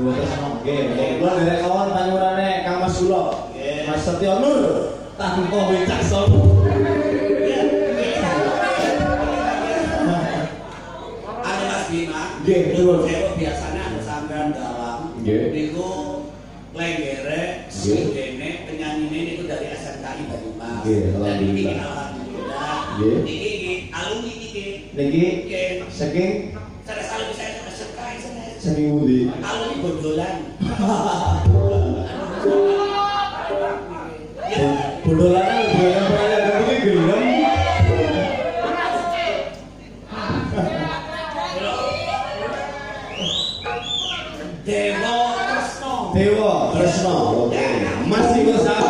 Dua Tresno. Nggih, kula derek kawan Kang Mas Sulo. Mas Setyo Nur tanpa. Nah, ada Mas Bima. Nggih, betul. biasanya ada sanggan dalam. Nggih. Niku lenggere, sedene penyanyi ini itu dari SMKI Banyumas. Nggih, alhamdulillah. alhamdulillah. Nggih. Niki alumni niki. Niki saking sanes alumni saya saking pundi? Bondolan. Tapi gelem. Dewa Tresno. Dewa Tresno. Oke. Mas Niko.